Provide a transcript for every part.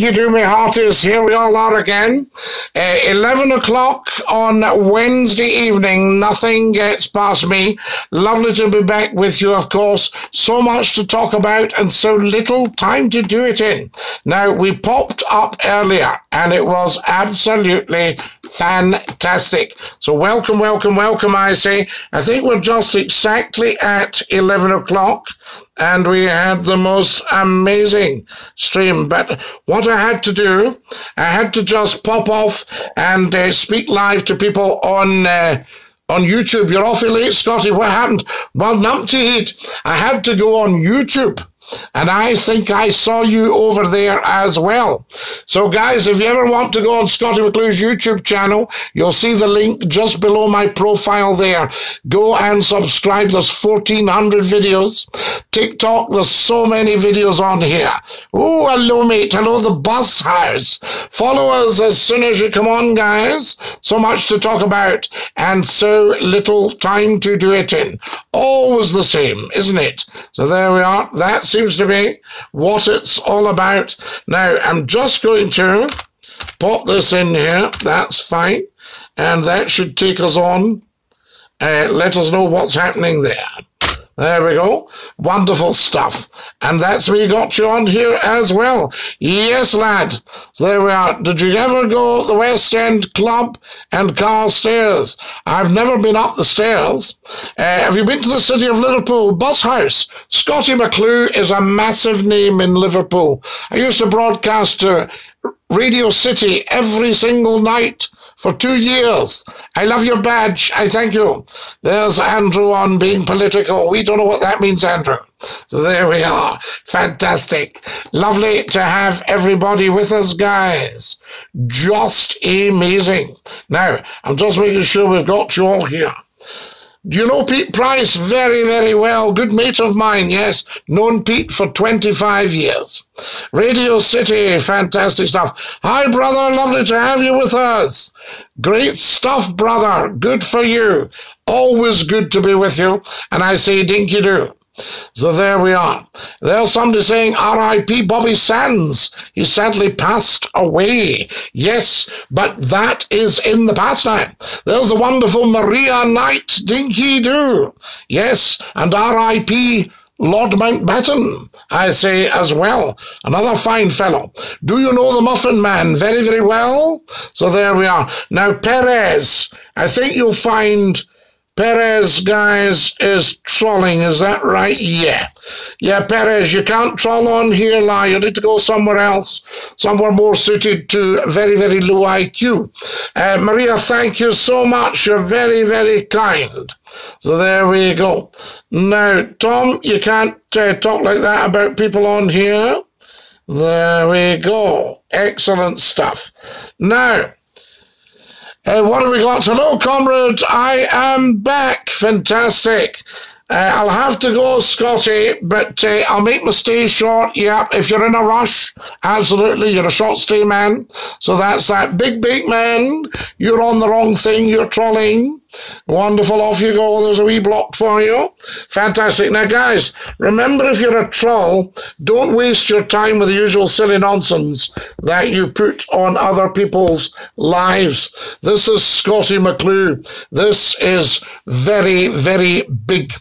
You do me hearties, here we all are again. Uh, 11 o'clock on Wednesday evening, nothing gets past me. Lovely to be back with you, of course. So much to talk about and so little time to do it in. Now, we popped up earlier and it was absolutely fantastic. So, welcome, welcome, welcome, I say. I think we're just exactly at 11 o'clock and we had the most amazing stream. But what I had to do, I had to just pop off and uh, speak live to people on. Uh, on YouTube, you're awfully late, Scottie. What happened? Well, numpty I had to go on YouTube and I think I saw you over there as well. So, guys, if you ever want to go on Scottie McClue's YouTube channel, you'll see the link just below my profile there. Go and subscribe. There's 1,400 videos. TikTok, there's so many videos on here. Oh, hello, mate. Hello, the bus house. Follow us as soon as you come on, guys. So much to talk about and so little time to do it in. Always the same, isn't it? So there we are. That's seems to be what it's all about. Now, I'm just going to pop this in here. That's fine. And that should take us on. Uh, let us know what's happening there. There we go. Wonderful stuff. And that's me got you on here as well. Yes, lad. There we are. Did you ever go the West End Club and Carstairs? I've never been up the stairs. Uh, have you been to the city of Liverpool? Bus House. Scottie McClue is a massive name in Liverpool. I used to broadcast to Radio City every single night for two years. I love your badge. I thank you. There's Andrew on being political. We don't know what that means, Andrew. So there we are. Fantastic. Lovely to have everybody with us, guys. Just amazing. Now, I'm just making sure we've got you all here. Do you know Pete Price very, very well? Good mate of mine, yes. Known Pete for 25 years. Radio City, fantastic stuff. Hi, brother. Lovely to have you with us. Great stuff, brother. Good for you. Always good to be with you. And I say dinky do. So there we are. There's somebody saying R.I.P. Bobby Sands. He sadly passed away. Yes, but that is in the past now. There's the wonderful Maria Knight Dinky Doo. Yes, and R.I.P. Lord Mountbatten, I say as well. Another fine fellow. Do you know the Muffin Man very, very well? So there we are. Now, Perez, I think you'll find Perez, guys, is trolling. Is that right? Yeah. Yeah, Perez, you can't troll on here, lie. You need to go somewhere else, somewhere more suited to very, very low IQ. Uh, Maria, thank you so much. You're very, very kind. So there we go. Now, Tom, you can't uh, talk like that about people on here. There we go. Excellent stuff. Now, what have we got? Hello, comrades. I am back. Fantastic. Uh, I'll have to go, Scottie, but uh, I'll make my stay short. Yeah, if you're in a rush, absolutely, you're a short stay man. So that's that. Big, big man, you're on the wrong thing. You're trolling. Wonderful. Off you go. There's a wee block for you. Fantastic. Now, guys, remember if you're a troll, don't waste your time with the usual silly nonsense that you put on other people's lives. This is Scottie McClue. This is very, very big.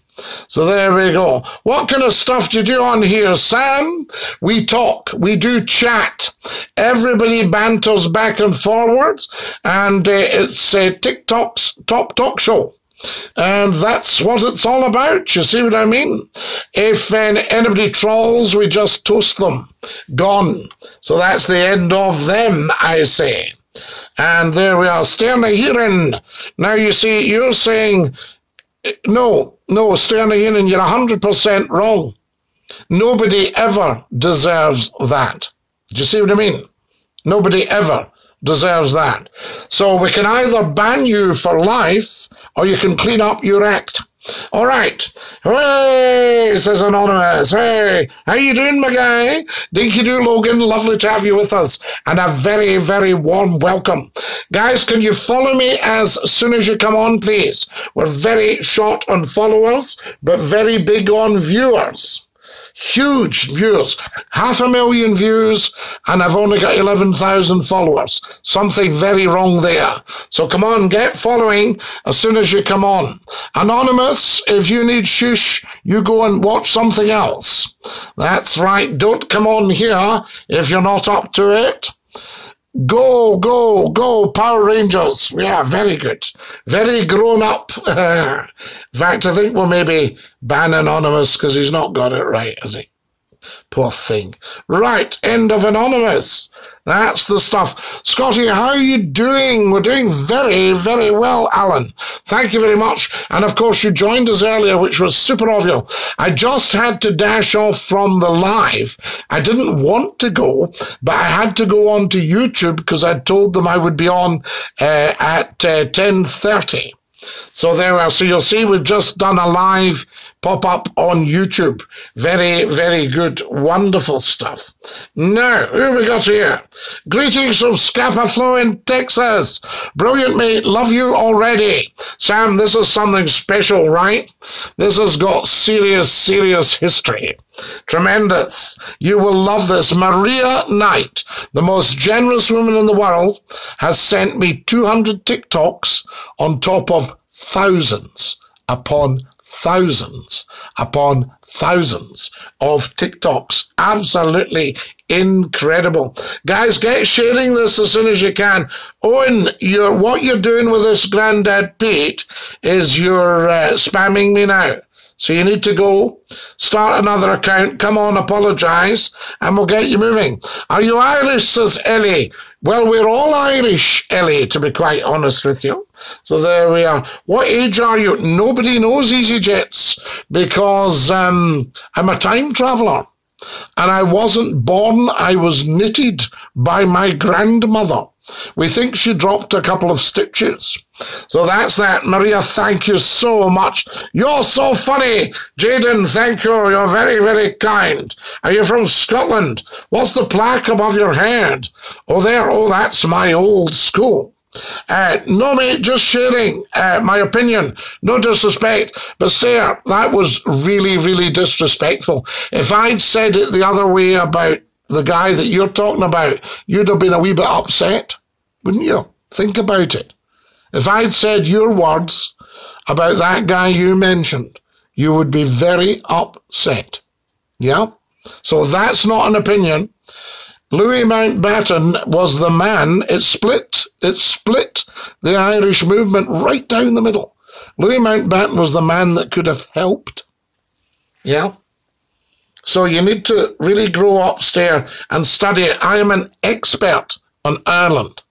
So there we go. What kind of stuff do you do on here, Sam? We talk, we do chat. Everybody banters back and forwards, and uh, it's uh, TikTok's top talk show. And that's what it's all about. You see what I mean? If uh, anybody trolls, we just toast them. Gone. So that's the end of them, I say. And there we are. Sterna hearing. Now you see, you're saying no, no, Sterling and you're 100% wrong. Nobody ever deserves that. Do you see what I mean? Nobody ever deserves that. So we can either ban you for life or you can clean up your act. All right. Hey, says Anonymous. Hey, how you doing, my guy? Dinky Doo Logan, lovely to have you with us. And a very, very warm welcome. Guys, can you follow me as soon as you come on, please? We're very short on followers, but very big on viewers. Huge views. Half a million views, and I've only got 11,000 followers. Something very wrong there. So come on, get following as soon as you come on. Anonymous, if you need shush, you go and watch something else. That's right. Don't come on here if you're not up to it. Go, go, go, Power Rangers. Yeah, very good. Very grown up. In fact, I think we'll maybe ban Anonymous because he's not got it right, has he? Poor thing. Right, end of Anonymous. That's the stuff. Scottie, how are you doing? We're doing very, very well, Alan. Thank you very much. And of course, you joined us earlier, which was super of you. I just had to dash off from the live. I didn't want to go, but I had to go on to YouTube because I told them I would be on uh, at uh, 10.30. So there we are. So you'll see we've just done a live pop up on YouTube. Very, very good, wonderful stuff. Now, who we got here? Greetings from Scapa Flow in Texas. Brilliant, mate. Love you already. Sam, this is something special, right? This has got serious, serious history. Tremendous. You will love this. Maria Knight, the most generous woman in the world, has sent me 200 TikToks on top of thousands upon thousands upon thousands of TikToks. Absolutely incredible. Guys, get sharing this as soon as you can. Owen, you're, what you're doing with this Grandad Pete is you're uh, spamming me now. So you need to go, start another account, come on, apologise, and we'll get you moving. Are you Irish, says Ellie? Well, we're all Irish, Ellie, to be quite honest with you. So there we are. What age are you? Nobody knows EasyJets because um, I'm a time traveller. And I wasn't born, I was knitted by my grandmother. We think she dropped a couple of stitches. So that's that. Maria, thank you so much. You're so funny. Jaden, thank you. You're very, very kind. Are you from Scotland? What's the plaque above your head? Oh, there. Oh, that's my old school. Uh, no, mate, just sharing uh, my opinion. No disrespect, but Stair, that was really, really disrespectful. If I'd said it the other way about the guy that you're talking about, you'd have been a wee bit upset, wouldn't you? Think about it. If I'd said your words about that guy you mentioned, you would be very upset. Yeah? So that's not an opinion. Louis Mountbatten was the man. It split, it split the Irish movement right down the middle. Louis Mountbatten was the man that could have helped. Yeah? So you need to really grow upstairs and study it. I am an expert on Ireland,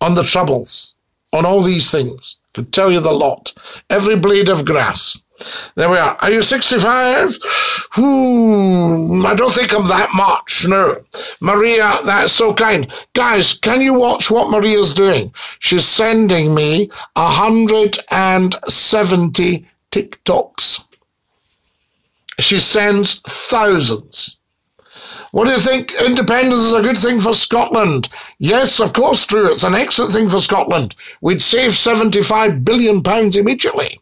on the Troubles, on all these things. I could tell you the lot. Every blade of grass. There we are. Are you 65? Ooh, hmm, I don't think I'm that much, no. Maria, that's so kind. Guys, can you watch what Maria's doing? She's sending me 170 TikToks. She sends thousands. What do you think? Independence is a good thing for Scotland. Yes, of course, true. It's an excellent thing for Scotland. We'd save £75 billion immediately.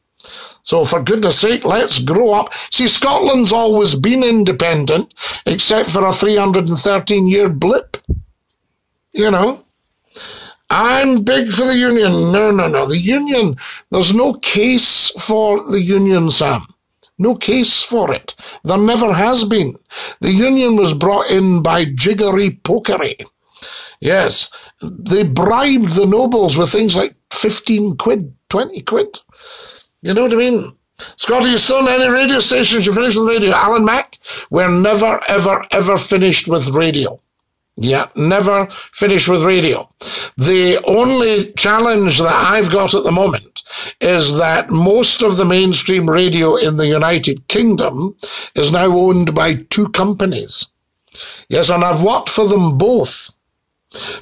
So, for goodness sake, let's grow up. See, Scotland's always been independent, except for a 313 year blip. You know? I'm big for the Union. No, no, no. The Union, there's no case for the Union, Sam. No case for it. There never has been. The union was brought in by jiggery pokery. Yes, they bribed the nobles with things like 15 quid, 20 quid. You know what I mean? Scottie, you still in any radio stations? You finished with radio? Alan Mac? We're never, ever, ever finished with radio. Yeah, never finished with radio. The only challenge that I've got at the moment is that most of the mainstream radio in the United Kingdom is now owned by two companies. Yes, and I've worked for them both.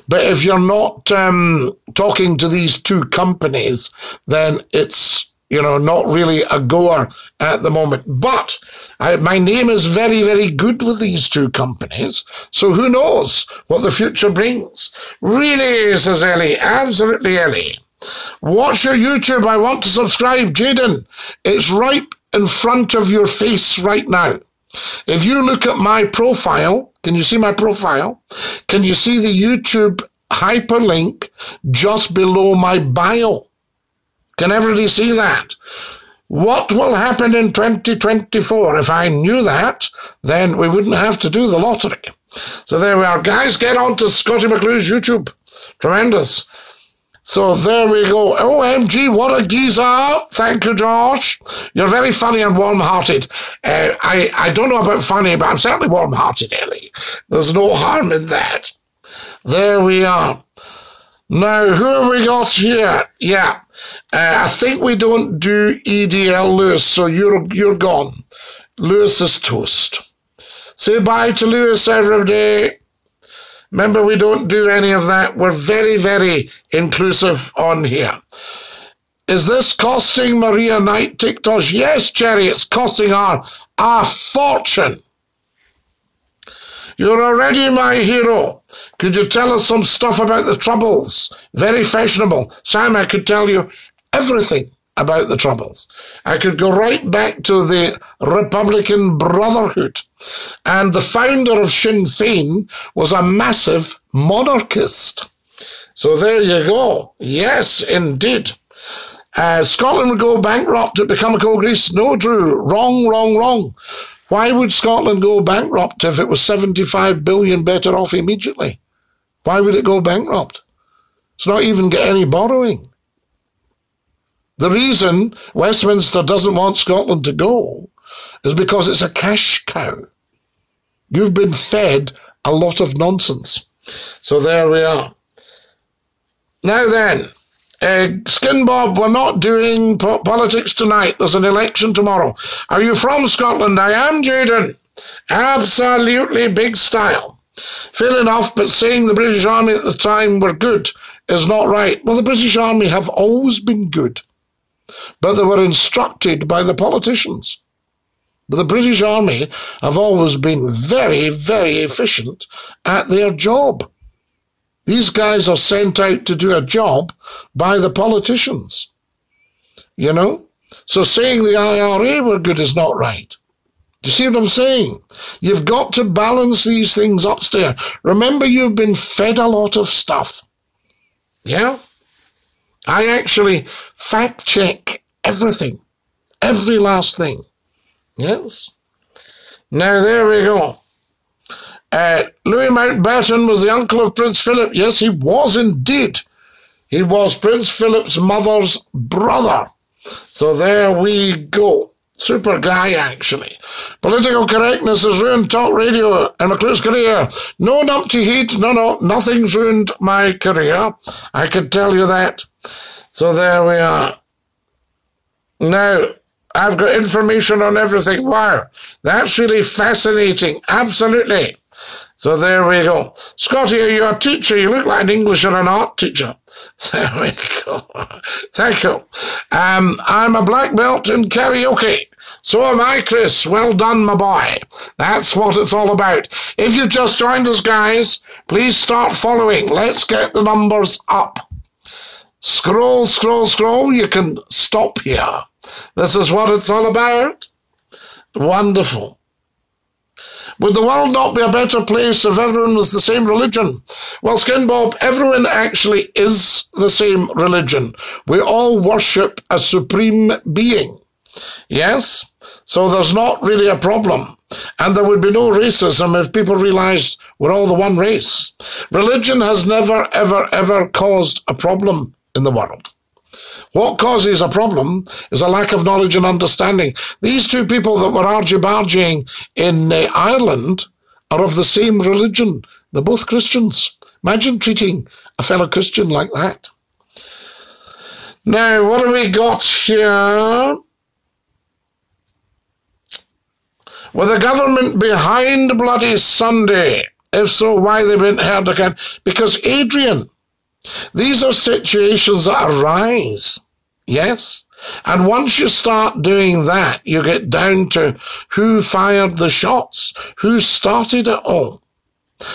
But if you're not um, talking to these two companies, then it's you know, not really a goer at the moment. But I, my name is very, very good with these two companies. So who knows what the future brings? Really, says Ellie. Absolutely, Ellie. Watch your YouTube. I want to subscribe. Jaden, it's right in front of your face right now. If you look at my profile, can you see my profile? Can you see the YouTube hyperlink just below my bio? Can everybody see that? What will happen in 2024? If I knew that, then we wouldn't have to do the lottery. So there we are. Guys, get on to Scottie McClue's YouTube. Tremendous. So there we go. OMG, what a geezer. Thank you, Josh. You're very funny and warm hearted. Uh, I, I don't know about funny, but I'm certainly warm hearted, Ellie. There's no harm in that. There we are. Now, who have we got here? Yeah, uh, I think we don't do EDL Lewis, so you're you're gone. Lewis is toast. Say bye to Lewis every day. Remember, we don't do any of that. We're very, very inclusive on here. Is this costing Maria Knight TikTok? Yes, Jerry, it's costing her a fortune. You're already my hero. Could you tell us some stuff about the Troubles? Very fashionable. Sam, I could tell you everything about the Troubles. I could go right back to the Republican Brotherhood. And the founder of Sinn Féin was a massive monarchist. So there you go. Yes, indeed. Uh, Scotland would go bankrupt to become a coal Greece. No, Drew. Wrong, wrong, wrong. Why would Scotland go bankrupt if it was 75 billion better off immediately? Why would it go bankrupt? It's not even get any borrowing. The reason Westminster doesn't want Scotland to go is because it's a cash cow. You've been fed a lot of nonsense. So there we are. Now then, uh, Skin Bob, we're not doing po- politics tonight. There's an election tomorrow. Are you from Scotland? I am, Jaden. Absolutely big style. Fair enough, but saying the British Army at the time were good is not right. Well, the British Army have always been good, but they were instructed by the politicians. But the British Army have always been very, very efficient at their job. These guys are sent out to do a job by the politicians. You know? So saying the IRA were good is not right. Do you see what I'm saying? You've got to balance these things upstairs. Remember, you've been fed a lot of stuff. Yeah? I actually fact check everything, every last thing. Yes? Now, there we go. Uh, Louis Mountbatten was the uncle of Prince Philip. Yes, he was indeed. He was Prince Philip's mother's brother. So there we go. Super guy, actually. Political correctness has ruined talk radio and McClue's career. No numpty heat. No, no, nothing's ruined my career. I can tell you that. So there we are. Now, I've got information on everything. Wow, that's really fascinating. Absolutely. So there we go. Scottie, are you a teacher? You look like an English or an art teacher. There we go. Thank you. Um, I'm a black belt in karaoke. So am I, Chris. Well done, my boy. That's what it's all about. If you've just joined us, guys, please start following. Let's get the numbers up. Scroll, scroll, scroll. You can stop here. This is what it's all about. Wonderful. Would the world not be a better place if everyone was the same religion? Well, Skin Bob, everyone actually is the same religion. We all worship a supreme being. Yes? So there's not really a problem. And there would be no racism if people realized we're all the one race. Religion has never, ever, ever caused a problem in the world. What causes a problem is a lack of knowledge and understanding. These two people that were argy-bargying in uh, Ireland are of the same religion. They're both Christians. Imagine treating a fellow Christian like that. Now, what have we got here? With the government behind Bloody Sunday? If so, why they went held again? Because Adrian, these are situations that arise Yes? And once you start doing that, you get down to who fired the shots, who started it all.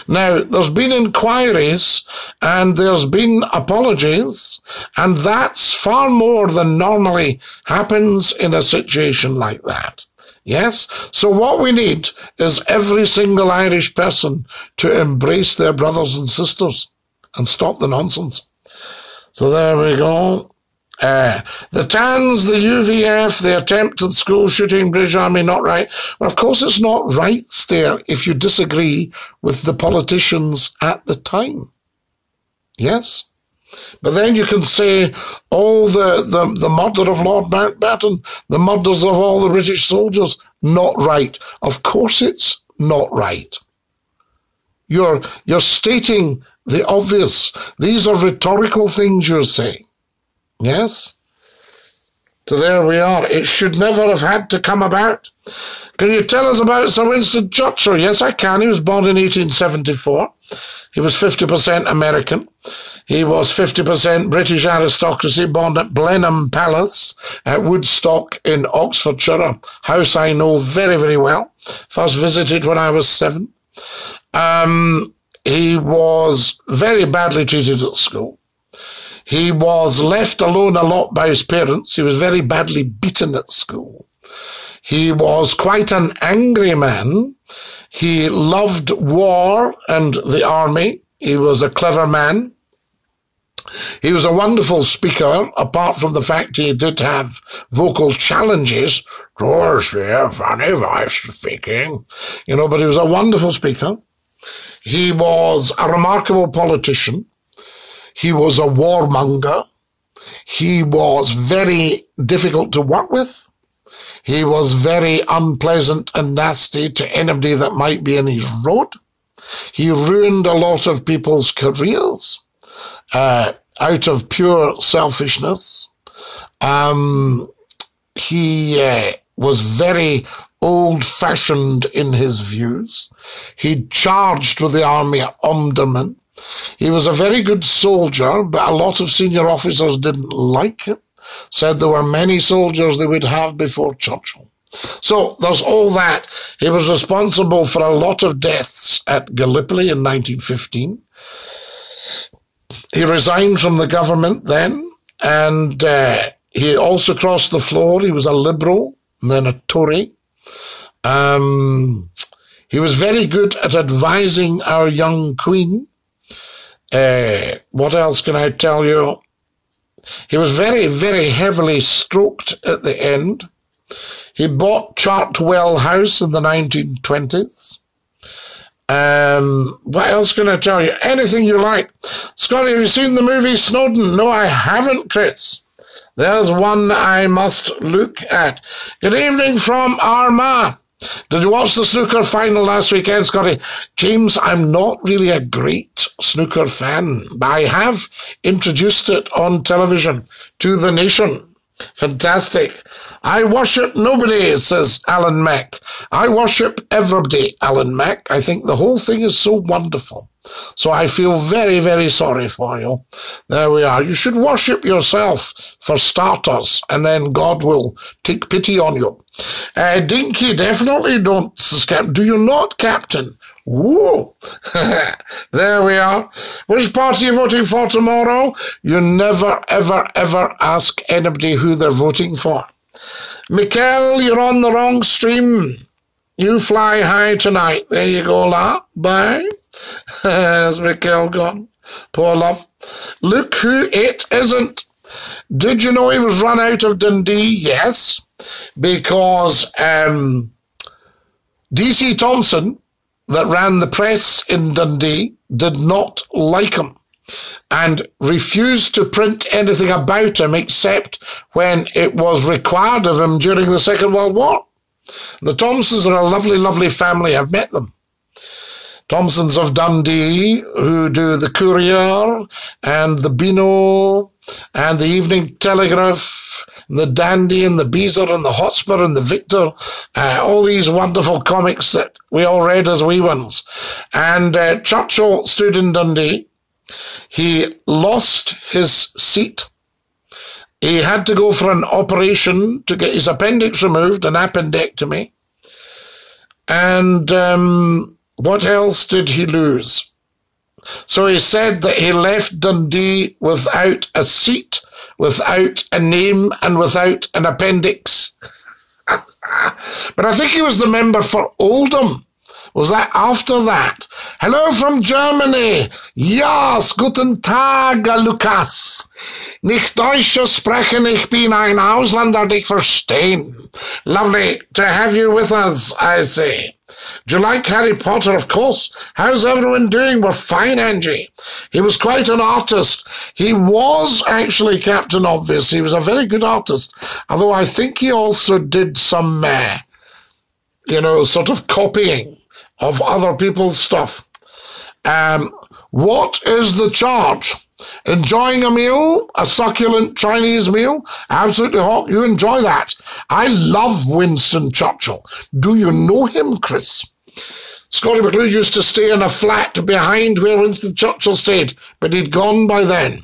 Now, there's been inquiries and there's been apologies, and that's far more than normally happens in a situation like that. Yes? So what we need is every single Irish person to embrace their brothers and sisters and stop the nonsense. So there we go. Uh, the TANs, the UVF, the attempted school shooting, British Army, not right. Well, of course, it's not right there if you disagree with the politicians at the time. Yes? But then you can say all the, the, the murder of Lord Mountbatten, the murders of all the British soldiers, not right. Of course it's not right. You're, you're stating the obvious. These are rhetorical things you're saying. Yes? So there we are. It should never have had to come about. Can you tell us about Sir Winston Churchill? Yes, I can. He was born in 1874. He was 50% American. He was 50% British aristocracy, born at Blenheim Palace at Woodstock in Oxfordshire, a house I know very, very well. First visited when I was seven. Um, he was very badly treated at school. He was left alone a lot by his parents. He was very badly beaten at school. He was quite an angry man. He loved war and the army. He was a clever man. He was a wonderful speaker, apart from the fact he did have vocal challenges. Of course, yeah, funny voice speaking. You know, but he was a wonderful speaker. He was a remarkable politician. He was a warmonger. He was very difficult to work with. He was very unpleasant and nasty to anybody that might be in his road. He ruined a lot of people's careers uh, out of pure selfishness. Um, he uh, was very old fashioned in his views. He charged with the army at Omdurman. He was a very good soldier, but a lot of senior officers didn't like him, said there were many soldiers they would have before Churchill. So there's all that. He was responsible for a lot of deaths at Gallipoli in 1915. He resigned from the government then, and uh, he also crossed the floor. He was a liberal and then a Tory. Um, he was very good at advising our young queen uh, what else can I tell you? He was very, very heavily stroked at the end. He bought Chartwell House in the 1920s. Um, what else can I tell you? Anything you like. Scottie, have you seen the movie Snowden? No, I haven't, Chris. There's one I must look at. Good evening from Armagh. Did you watch the snooker final last weekend, Scottie? James, I'm not really a great snooker fan, but I have introduced it on television to the nation. Fantastic. I worship nobody, says Alan Mack. I worship everybody, Alan Mack. I think the whole thing is so wonderful. So I feel very, very sorry for you. There we are. You should worship yourself for starters, and then God will take pity on you. Uh, Dinky, definitely don't. Do you not, Captain? There we are. Which party are you voting for tomorrow? You never, ever, ever ask anybody who they're voting for. Mikkel, you're on the wrong stream. You fly high tonight. There you go, la. Bye. Has Mikkel gone? Poor love. Look who it isn't. Did you know he was run out of Dundee? Yes, because um, DC Thomson, that ran the press in Dundee, did not like him and refused to print anything about him except when it was required of him during the Second World War. The Thomsons are a lovely, lovely family. I've met them. Thomsons of Dundee, who do the Courier and the Beano and the Evening Telegraph, the Dandy and the Beezer and the Hotspur and the Victor, uh, all these wonderful comics that we all read as wee ones. And uh, Churchill stood in Dundee. He lost his seat. He had to go for an operation to get his appendix removed, an appendectomy. And um, what else did he lose? So he said that he left Dundee without a seat, without a name, and without an appendix. but I think he was the member for Oldham. Was that after that? Hello from Germany. Yes, guten Tag, Lukas. Nicht Deutsch sprechen, ich bin ein Ausländer, dich verstehen. Lovely to have you with us, I see. Do you like Harry Potter? Of course. How's everyone doing? We're fine, Angie. He was quite an artist. He was actually Captain Obvious. He was a very good artist. Although I think he also did some, uh, you know, sort of copying of other people's stuff. Um, what is the charge? Enjoying a meal, a succulent Chinese meal, absolutely hot. You enjoy that. I love Winston Churchill. Do you know him, Chris? Scottie McClue used to stay in a flat behind where Winston Churchill stayed, but he'd gone by then.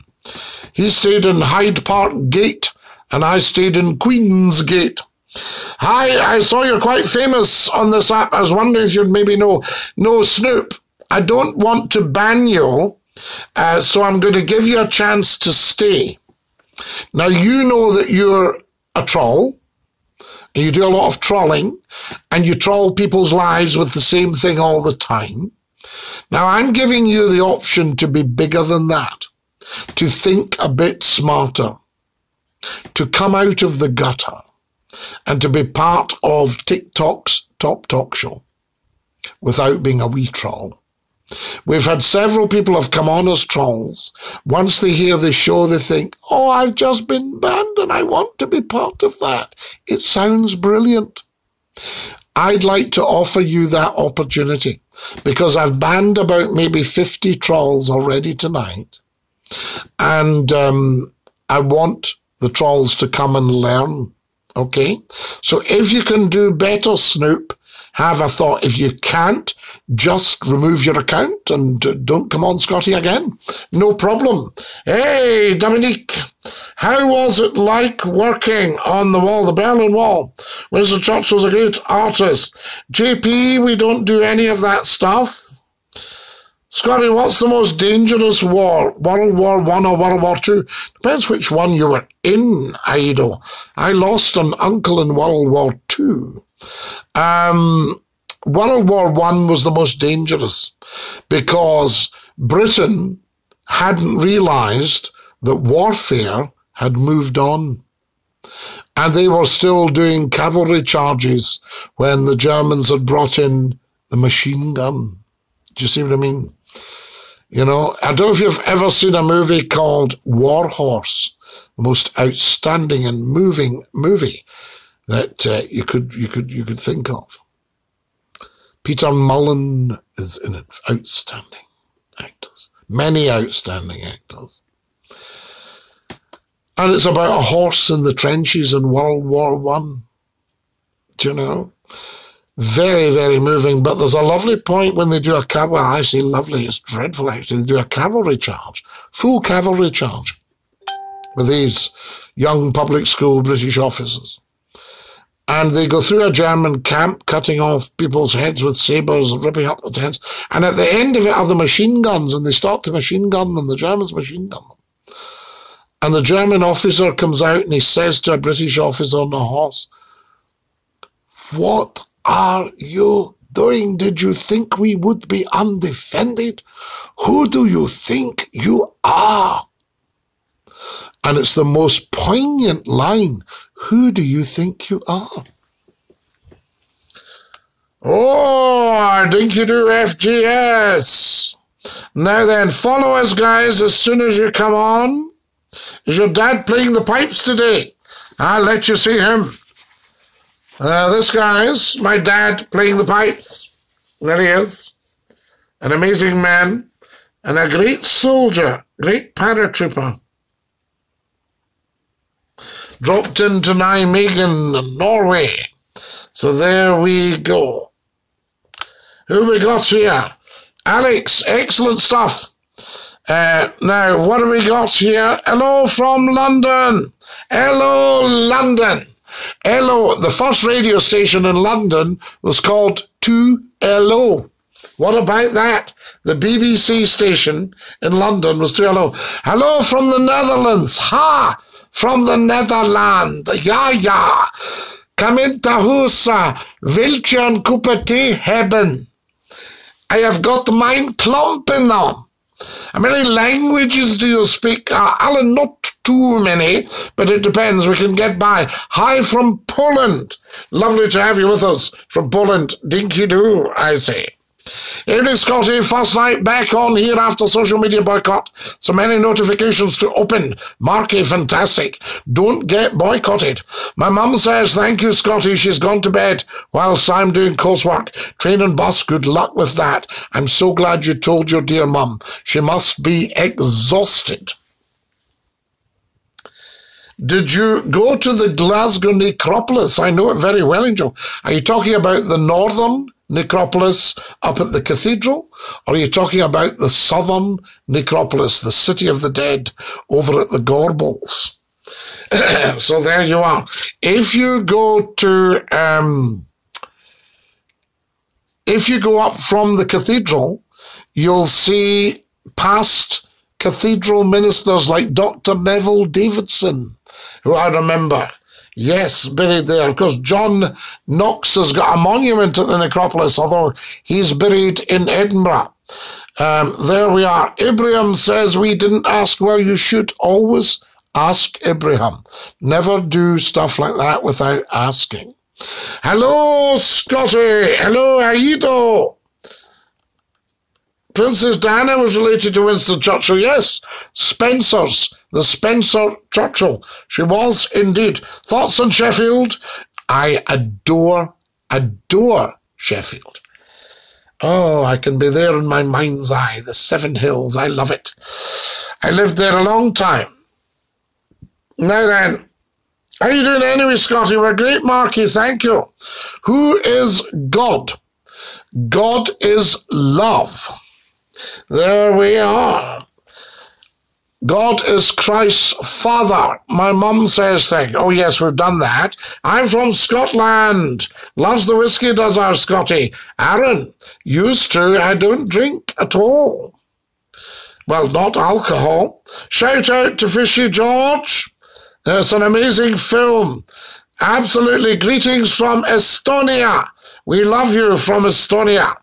He stayed in Hyde Park Gate, and I stayed in Queen's Gate. Hi, I saw you're quite famous on this app. I was wondering if you'd maybe know know Snoop. I don't want to ban you, uh, so I'm going to give you a chance to stay. Now you know that you're a troll. And you do a lot of trolling, and you troll people's lives with the same thing all the time. Now I'm giving you the option to be bigger than that, to think a bit smarter, to come out of the gutter and to be part of TikTok's top talk show without being a wee troll. We've had several people have come on as trolls. Once they hear the show, they think, oh, I've just been banned and I want to be part of that. It sounds brilliant. I'd like to offer you that opportunity because I've banned about maybe 50 trolls already tonight. And um, I want the trolls to come and learn Okay? So if you can do better, Snoop, have a thought. If you can't, just remove your account and don't come on Scottie again. No problem. Hey, Dominique, how was it like working on the wall, the Berlin Wall? Winston Churchill's a great artist. JP, we don't do any of that stuff. Scottie, what's the most dangerous war? World War One or World War Two? Depends which one you were in, Aido. I lost an uncle in World War Two. Um, World War One was the most dangerous because Britain hadn't realised that warfare had moved on. And they were still doing cavalry charges when the Germans had brought in the machine gun. Do you see what I mean? You know, I don't know if you've ever seen a movie called War Horse, the most outstanding and moving movie that uh, you could you could you could think of. Peter Mullan is in it. Outstanding actors, many outstanding actors, and it's about a horse in the trenches in World War One. Do you know? Very, very moving. But there's a lovely point when they do a cavalry. I say lovely. It's dreadful actually. They do a cavalry charge, full cavalry charge, with these young public school British officers. And they go through a German camp, cutting off people's heads with sabers, ripping up the tents. And at the end of it are the machine guns, and they start to machine gun them. The Germans machine gun them. And the German officer comes out and he says to a British officer on the horse, What are you doing? Did you think we would be undefended? Who do you think you are? And it's the most poignant line. Who do you think you are? Oh, I think you do FGS. Now then, follow us, guys, as soon as you come on. Is your dad playing the pipes today? I'll let you see him. Uh, this guy's my dad playing the pipes. There he is. An amazing man and a great soldier, great paratrooper. Dropped into Nijmegen, Norway. So there we go. Who we got here? Alex, excellent stuff. Uh, now, what do we got here? Hello from London. Hello, London. LO, the first radio station in London was called 2LO. What about that? The BBC station in London was 2LO. Hello from the Netherlands. Ha! From the Netherlands. ja, ja. Yeah, yeah. Kamintahusa, Vilchan Kupati Hebben. I have got mine clumping now. How many languages do you speak? Uh, Alan, not too many, but it depends. We can get by. Hi from Poland. Lovely to have you with us from Poland. Dinky do, I say. Evening, Scottie. First night back on here after social media boycott. So many notifications to open. Marky, fantastic. Don't get boycotted. My mum says, thank you, Scottie. She's gone to bed whilst I'm doing coursework. Train and bus. Good luck with that. I'm so glad you told your dear mum. She must be exhausted. Did you go to the Glasgow necropolis? I know it very well, Angel. Are you talking about the northern necropolis up at the cathedral? Or are you talking about the southern necropolis, the city of the dead over at the Gorbals? so there you are. If you go to, um, if you go up from the cathedral, you'll see past cathedral ministers like Dr. Neville Davidson, who I remember Yes, buried there. Of course, John Knox has got a monument at the necropolis, although he's buried in Edinburgh. Um, there we are. Ibrahim says we didn't ask where You should always ask Ibrahim. Never do stuff like that without asking. Hello, Scottie. Hello, Aido. Princess Diana was related to Winston Churchill. Yes, Spencer's, the Spencer Churchill. She was indeed. Thoughts on Sheffield? I adore, adore Sheffield. Oh, I can be there in my mind's eye. The Seven Hills. I love it. I lived there a long time. Now then, how are you doing anyway, Scottie? We're great, Marky. Thank you. Who is God? God is love. There we are. God is Christ's father. My mum says thing. Oh yes, we've done that. I'm from Scotland. Loves the whiskey, does our Scottie. Aaron, used to. I don't drink at all. Well, not alcohol. Shout out to Fishy George. It's an amazing film. Absolutely. Greetings from Estonia. We love you from Estonia.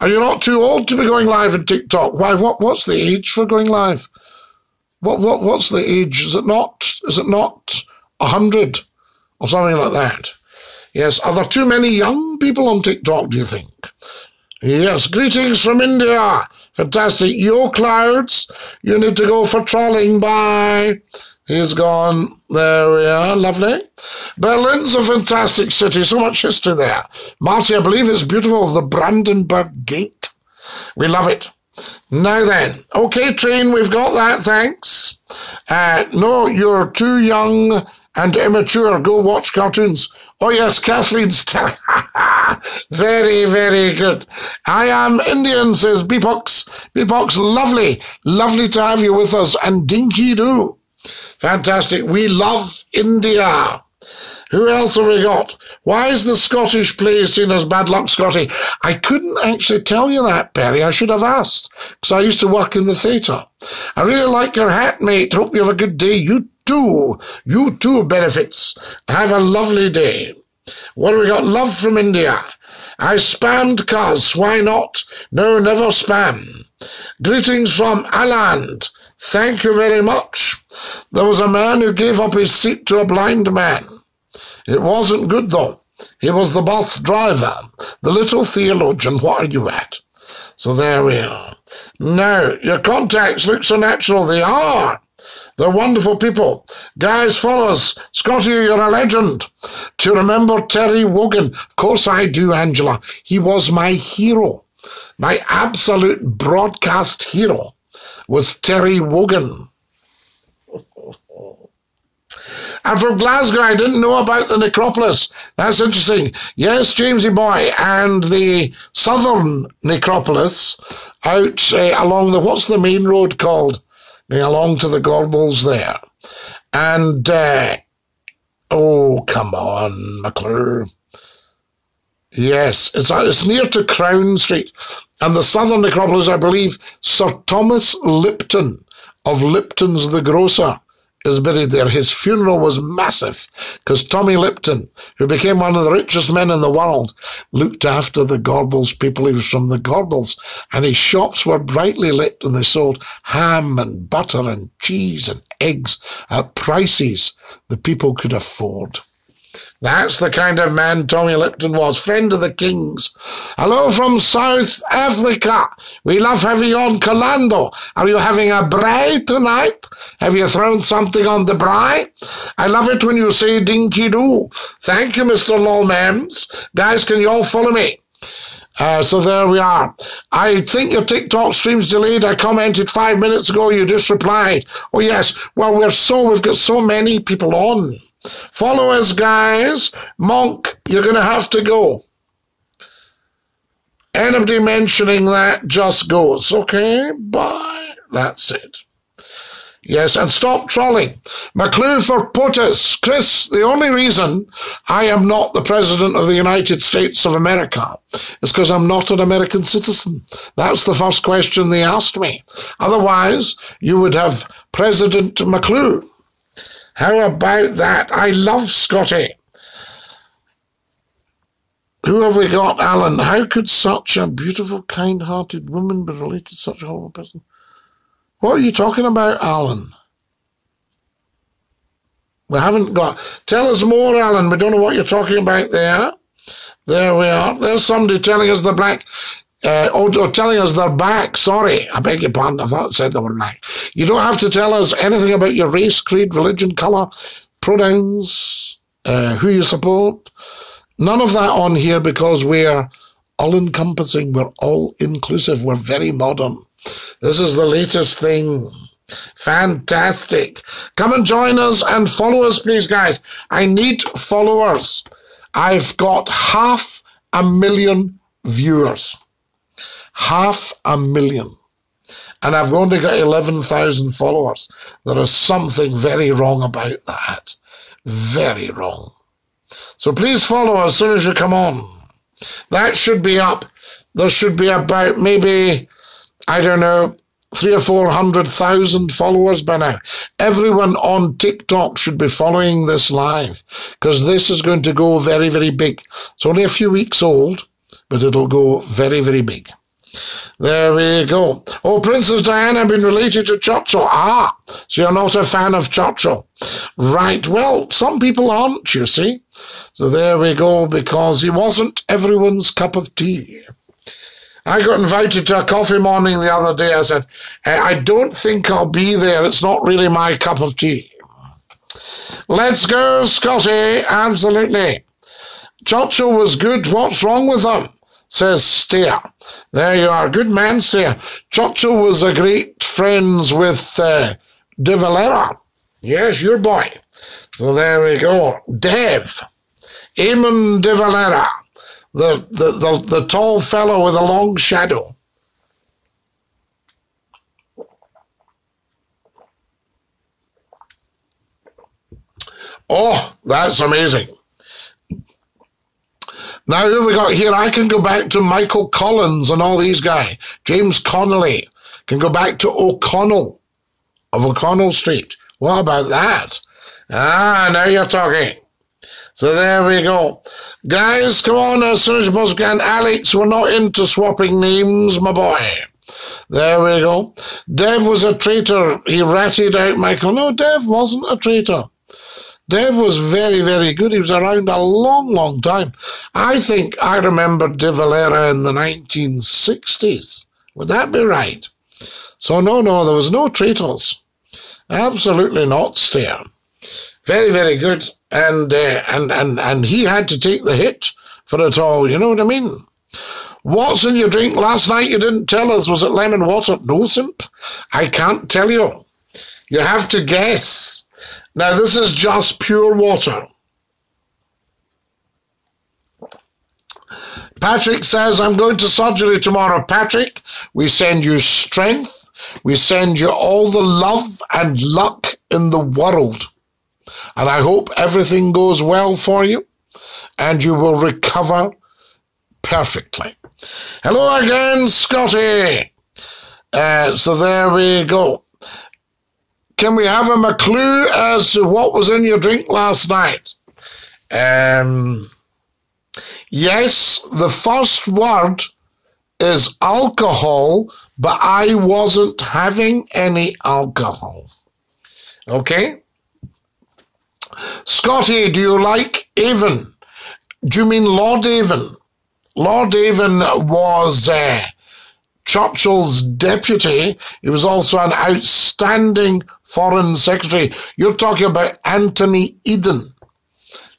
Are you not too old to be going live on TikTok? Why? What? What's the age for going live? What? What? What's the age? Is it not? Is it not a hundred or something like that? Yes. Are there too many young people on TikTok? Do you think? Yes. Greetings from India. Fantastic. Your clouds. You need to go for trolling. Bye. He's gone. There we are. Lovely. Berlin's a fantastic city. So much history there. Marty, I believe it's beautiful. The Brandenburg Gate. We love it. Now then, okay, train, we've got that, thanks. Uh, no, you're too young and immature. Go watch cartoons. Oh, yes, Kathleen's telling. very, very good. I am Indian, says Beepox. Beepox, lovely. Lovely to have you with us. And Dinky Doo. Fantastic. We love India. Who else have we got? Why is the Scottish play seen as Bad Luck Scottie? I couldn't actually tell you that, Perry. I should have asked, because I used to work in the theatre. I really like your hat, mate. Hope you have a good day. You too. You too, benefits. Have a lovely day. What have we got? Love from India. I spammed cuz. Why not? No, never spam. Greetings from Aland. Thank you very much. There was a man who gave up his seat to a blind man. It wasn't good, though. He was the bus driver, the little theologian. What are you at? So there we are. Now, your contacts look so natural. They are. They're wonderful people. Guys, fellas, Scottie, you're a legend. Do you remember Terry Wogan? Of course I do, Angela. He was my hero, my absolute broadcast hero was Terry Wogan. And from Glasgow, I didn't know about the necropolis. That's interesting. Yes, Jamesy boy, and the southern necropolis out uh, along the what's the main road called? Along to the Gorbals there, and uh, oh come on, McClue. Yes, it's, it's near to Crown Street. And the southern necropolis, I believe, Sir Thomas Lipton of Lipton's the Grocer is buried there. His funeral was massive because Tommy Lipton, who became one of the richest men in the world, looked after the Gorbals people. He was from the Gorbals, and his shops were brightly lit, and they sold ham and butter and cheese and eggs at prices the people could afford. That's the kind of man Tommy Lipton was, friend of the king's. Hello from South Africa. We love having you on Colando. Are you having a braai tonight? Have you thrown something on the braai? I love it when you say dinky doo. Thank you, Mr. Lolmams. Guys, can you all follow me? Uh, so there we are. I think your TikTok stream's delayed. I commented five minutes ago. You just replied. Oh yes. Well, we're so we've got so many people on. Follow us, guys. Monk, you're going to have to go. Anybody mentioning that just goes. Okay, bye. That's it. Yes, and stop trolling. McClue for POTUS. Chris, the only reason I am not the President of the United States of America is because I'm not an American citizen. That's the first question they asked me. Otherwise, you would have President McClue. How about that? I love Scottie. Who have we got, Alan? How could such a beautiful, kind hearted woman be related to such a horrible person? What are you talking about, Alan? We haven't got. Tell us more, Alan. We don't know what you're talking about there. There we are. There's somebody telling us the black uh, or, or, telling us they're back. Sorry, I beg your pardon. I thought it said they were back. You don't have to tell us anything about your race, creed, religion, colour, pronouns, uh, who you support. None of that on here because we're all encompassing, we're all inclusive, we're very modern. This is the latest thing. Fantastic. Come and join us and follow us, please, guys. I need followers. I've got half a million viewers half a million. And I've only got 11,000 followers. There is something very wrong about that. Very wrong. So please follow as soon as you come on. That should be up. There should be about maybe, I don't know, three or four hundred thousand followers by now. Everyone on TikTok should be following this live because this is going to go very, very big. It's only a few weeks old, but it'll go very, very big. There we go. Oh, Princess Diana been related to Churchill. Ah, so you're not a fan of Churchill. Right. Well, some people aren't, you see. So there we go, because he wasn't everyone's cup of tea. I got invited to a coffee morning the other day. I said, I don't think I'll be there. It's not really my cup of tea. Let's go, Scottie. Absolutely. Churchill was good. What's wrong with him? Says Steer. There you are. Good man, Steer. Churchill was a great friends with uh, De Valera. Yes, your boy. So there we go. Dev. Eamon De Valera. The, the, the, the tall fellow with a long shadow. Oh, that's amazing. Now, who we got here? I can go back to Michael Collins and all these guys. James Connolly. Can go back to O'Connell of O'Connell Street. What about that? Ah, now you're talking. So there we go. Guys, come on as soon as you possibly can. Alex, we're not into swapping names, my boy. There we go. Dev was a traitor. He ratted out Michael. No, Dev wasn't a traitor. Dev was very, very good. He was around a long, long time. I think I remember De Valera in the 1960s. Would that be right? So, no, no, there was no traitors. Absolutely not, Steer. Very, very good. And, uh, and, and, and he had to take the hit for it all. You know what I mean? What's in your drink last night? You didn't tell us. Was it lemon water? No, simp. I can't tell you. You have to guess. Now, this is just pure water. Patrick says, I'm going to surgery tomorrow. Patrick, we send you strength. We send you all the love and luck in the world. And I hope everything goes well for you and you will recover perfectly. Hello again, Scottie. Uh, so there we go. Can we have him a clue as to what was in your drink last night? Um, yes, the first word is alcohol, but I wasn't having any alcohol. Okay? Scottie, do you like Avon? Do you mean Lord Avon? Lord Avon was uh, Churchill's deputy. He was also an outstanding foreign secretary. You're talking about Anthony Eden.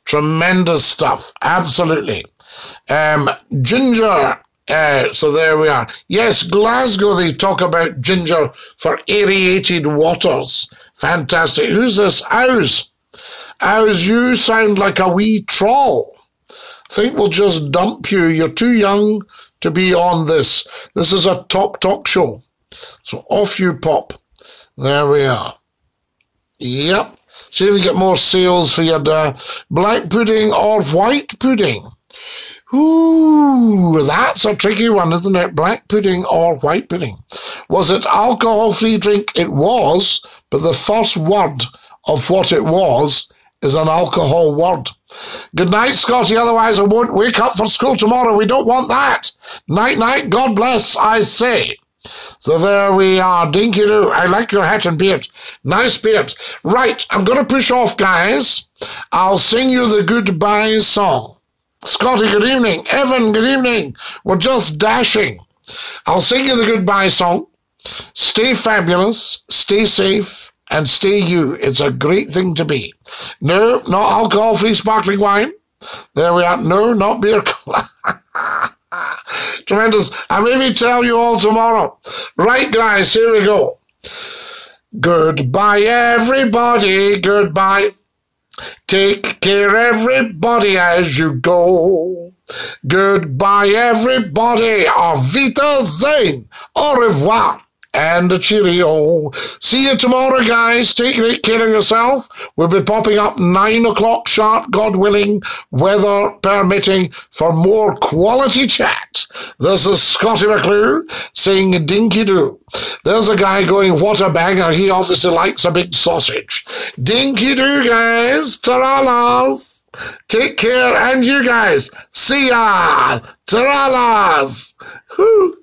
Tremendous stuff. Absolutely. Um, ginger. Uh, so there we are. Yes, Glasgow, they talk about ginger for aerated waters. Fantastic. Who's this? Ows. Ows, you sound like a wee troll. Think we'll just dump you. You're too young to be on this. This is a top talk show. So off you pop. There we are. Yep. See if you get more sales for your uh, black pudding or white pudding. Ooh, that's a tricky one, isn't it? Black pudding or white pudding. Was it alcohol free drink? It was, but the first word of what it was is an alcohol word. Good night, Scottie. Otherwise, I won't wake up for school tomorrow. We don't want that. Night, night. God bless, I say. So there we are. Dinky doo. I like your hat and beard. Nice beard. Right, I'm going to push off, guys. I'll sing you the goodbye song. Scottie, good evening. Evan, good evening. We're just dashing. I'll sing you the goodbye song. Stay fabulous. Stay safe and stay you. It's a great thing to be. No, not alcohol free sparkling wine. There we are. No, not beer. Tremendous. I maybe tell you all tomorrow. Right, guys, here we go. Goodbye, everybody. Goodbye. Take care, everybody, as you go. Goodbye, everybody. Auf Wiedersehen. Au revoir and a cheerio. See you tomorrow, guys. Take great care of yourself. We'll be popping up nine o'clock sharp, God willing, weather permitting, for more quality chat. This is Scottie McClue saying dinky doo. There's a guy going, what a banger. He obviously likes a big sausage. Dinky doo, guys. Taralas. Take care, and you guys. See ya. Taralas. Whoo.